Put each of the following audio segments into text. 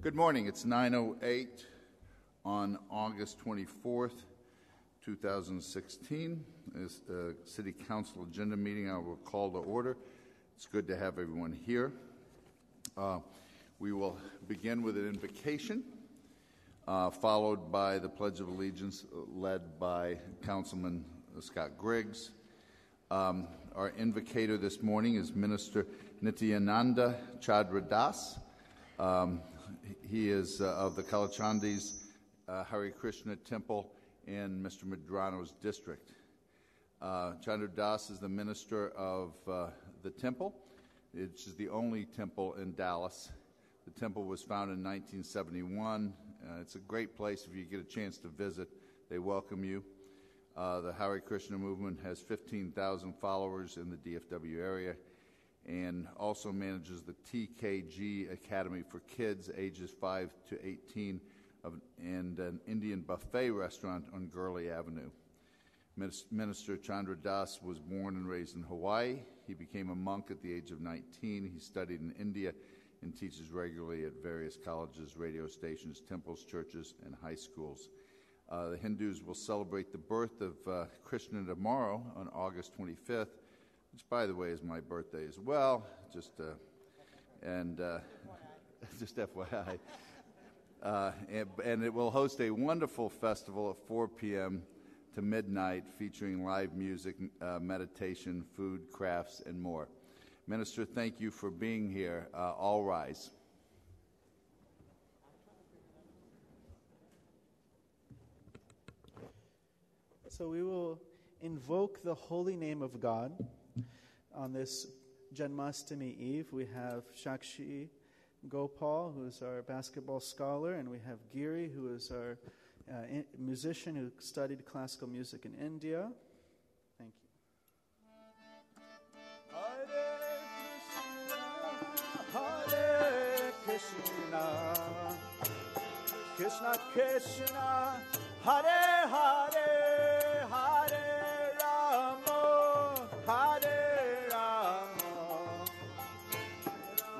Good morning. It's 9:08 on August 24th, 2016. This uh, City Council agenda meeting I will call to order. It's good to have everyone here. Uh, we will begin with an invocation, uh, followed by the Pledge of Allegiance uh, led by Councilman Scott Griggs. Um, our invocator this morning is Minister Nityananda Chandra Das. Um, he is uh, of the Kalachandji's uh, Hare Krishna Temple in Mr. Medrano's district. Uh, Chandra Das is the minister of uh, the temple, is the only temple in Dallas. The temple was founded in 1971. Uh, it's a great place if you get a chance to visit. They welcome you. Uh, the Hare Krishna movement has 15,000 followers in the DFW area and also manages the TKG Academy for kids ages 5 to 18 of, and an Indian buffet restaurant on Gurley Avenue. Minister Chandra Das was born and raised in Hawaii. He became a monk at the age of 19. He studied in India and teaches regularly at various colleges, radio stations, temples, churches, and high schools. Uh, the Hindus will celebrate the birth of uh, Krishna tomorrow on August 25th, which, by the way, is my birthday as well. Just uh, and uh, just FYI. Uh, and, and, it will host a wonderful festival at 4 p.m. to midnight featuring live music, uh, meditation, food, crafts, and more. Minister, thank you for being here. all rise. So we will invoke the holy name of God on this Janmashtami Eve. We have Shakshi Gopal, who is our basketball scholar, and we have Giri, who is our uh, in- musician who studied classical music in India. Thank you. Hare Krishna, Krishna Krishna, Hare Hare,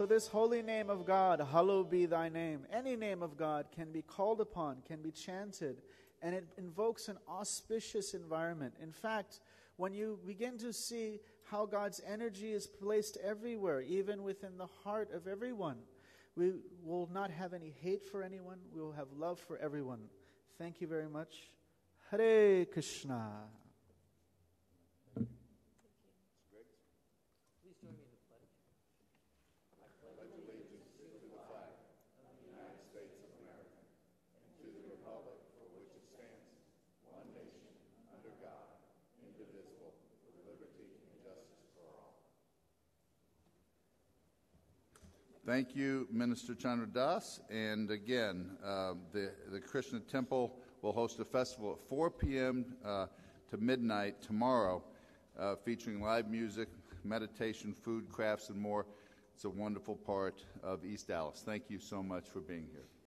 So, this holy name of God, hallowed be thy name, any name of God can be called upon, can be chanted, and it invokes an auspicious environment. In fact, when you begin to see how God's energy is placed everywhere, even within the heart of everyone, we will not have any hate for anyone, we will have love for everyone. Thank you very much. Hare Krishna. Thank you, Minister Chandra Das. And again, uh, the, the Krishna Temple will host a festival at 4 p.m. Uh, to midnight tomorrow, uh, featuring live music, meditation, food, crafts, and more. It's a wonderful part of East Dallas. Thank you so much for being here.